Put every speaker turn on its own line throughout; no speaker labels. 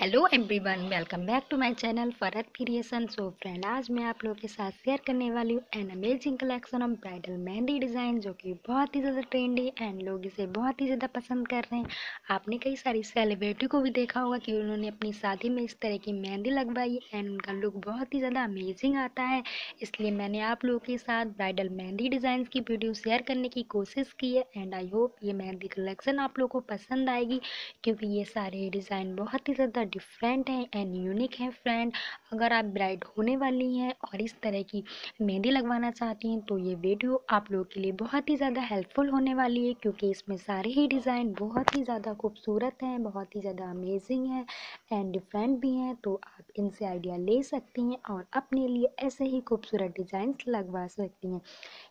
Hello everyone welcome back to my channel Farhat creation so friend आज मैं आप लोगों के साथ शेयर करने वाली हूँ an amazing collection of bridal mehndi design जो कि बहुत ही ज़्यादा ट्रेंडी एंड लोग इसे बहुत ही ज़्यादा पसंद कर रहे हैं। आपने कई सारी सेलिब्रिटी को भी देखा होगा कि उन्होंने अपनी शादी में इस तरह की मेहंदी लगवाई एंड उनका लुक बहुत ही ज़्यादा अमेजिंग आता है। इसलिए मैंने आप लोगों के साथ ब्राइडल मेहंदी डिज़ाइन की वीडियो शेयर करने की कोशिश की है एंड आई होप ये मेहंदी कलेक्शन आप लोग को पसंद आएगी, क्योंकि ये सारे डिज़ाइन बहुत ही ज़्यादा डिफरेंट है एंड यूनिक है फ्रेंड अगर आप ब्राइड होने वाली हैं और इस तरह की मेहंदी लगवाना चाहती हैं तो ये वीडियो आप लोगों के लिए बहुत ही ज़्यादा हेल्पफुल होने वाली है, क्योंकि इसमें सारे ही डिज़ाइन बहुत ही ज़्यादा खूबसूरत हैं, बहुत ही ज़्यादा अमेजिंग है एंड डिफरेंट भी हैं तो आप इनसे आइडिया ले सकती हैं और अपने लिए ऐसे ही खूबसूरत डिज़ाइन लगवा सकती हैं।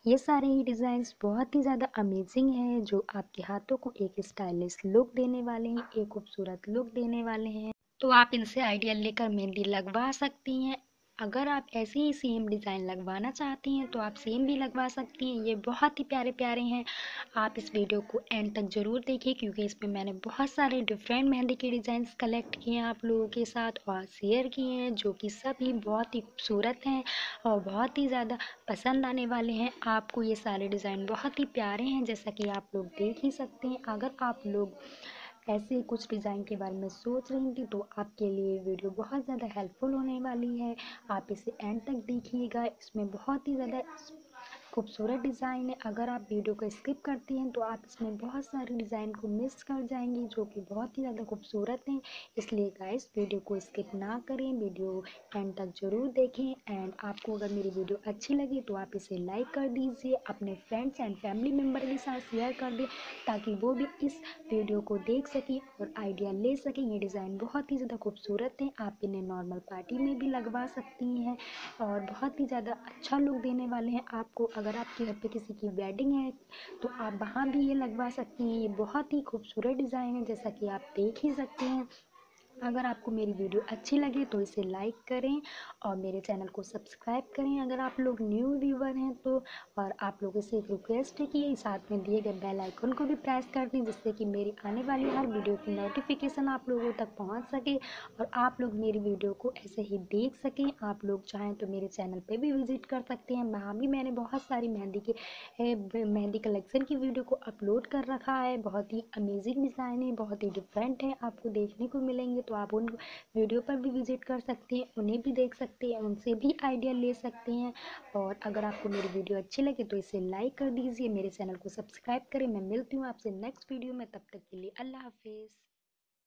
ये सारे ही डिज़ाइंस बहुत ही ज़्यादा अमेजिंग है, जो आपके हाथों को एक स्टाइलिश लुक देने वाले हैं, एक खूबसूरत लुक देने वाले हैं। तो आप इनसे आइडिया लेकर मेहंदी लगवा सकती हैं। अगर आप ऐसे ही सेम डिज़ाइन लगवाना चाहती हैं तो आप सेम भी लगवा सकती हैं। ये बहुत ही प्यारे प्यारे हैं। आप इस वीडियो को एंड तक ज़रूर देखिए, क्योंकि इसमें मैंने बहुत सारे डिफरेंट मेहंदी के डिज़ाइन कलेक्ट किए हैं आप लोगों के साथ और शेयर किए हैं, जो कि सभी बहुत ही खूबसूरत हैं और बहुत ही ज़्यादा पसंद आने वाले हैं। आपको ये सारे डिज़ाइन बहुत ही प्यारे हैं, जैसा कि आप लोग देख ही सकते हैं। अगर आप लोग ऐसे ही कुछ डिज़ाइन के बारे में सोच रही थी तो आपके लिए वीडियो बहुत ज़्यादा हेल्पफुल होने वाली है। आप इसे एंड तक देखिएगा। इसमें बहुत ही ज़्यादा खूबसूरत डिज़ाइन है। अगर आप वीडियो को स्किप करती हैं तो आप इसमें बहुत सारे डिज़ाइन को मिस कर जाएँगी, जो कि बहुत ही ज़्यादा खूबसूरत हैं। इसलिए गाइस वीडियो को स्किप ना करें, वीडियो एंड तक ज़रूर देखें। एंड आपको अगर मेरी वीडियो अच्छी लगी तो आप इसे लाइक कर दीजिए, अपने फ्रेंड्स एंड फैमिली मेंबर के साथ शेयर कर दें, ताकि वो भी इस वीडियो को देख सकें और आइडिया ले सकें। ये डिज़ाइन बहुत ही ज़्यादा खूबसूरत हैं। आप इन्हें नॉर्मल पार्टी में भी लगवा सकती हैं और बहुत ही ज़्यादा अच्छा लुक देने वाले हैं। आपको अगर आपके घर पे किसी की वेडिंग है तो आप वहाँ भी ये लगवा सकती हैं। ये बहुत ही खूबसूरत डिज़ाइन है, जैसा कि आप देख ही सकते हैं। अगर आपको मेरी वीडियो अच्छी लगे तो इसे लाइक करें और मेरे चैनल को सब्सक्राइब करें। अगर आप लोग न्यू व्यूवर हैं तो और आप लोगों से एक रिक्वेस्ट है कि साथ में दिए गए बेल आइकन को भी प्रेस कर दें, जिससे कि मेरी आने वाली हर वीडियो की नोटिफिकेशन आप लोगों तक पहुँच सके और आप लोग मेरी वीडियो को ऐसे ही देख सकें। आप लोग चाहें तो मेरे चैनल पर भी विज़िट कर सकते हैं। वहाँ भी मैंने बहुत सारी मेहंदी के मेहंदी कलेक्शन की वीडियो को अपलोड कर रखा है। बहुत ही अमेजिंग डिज़ाइन है बहुत ही डिफरेंट है। आपको देखने को मिलेंगे तो आप उन वीडियो पर भी विज़िट कर सकते हैं, उन्हें भी देख सकते हैं, उनसे भी आइडिया ले सकते हैं। और अगर आपको मेरी वीडियो अच्छी लगे तो इसे लाइक कर दीजिए, मेरे चैनल को सब्सक्राइब करें। मैं मिलती हूँ आपसे नेक्स्ट वीडियो में, तब तक के लिए अल्लाह हाफिज़।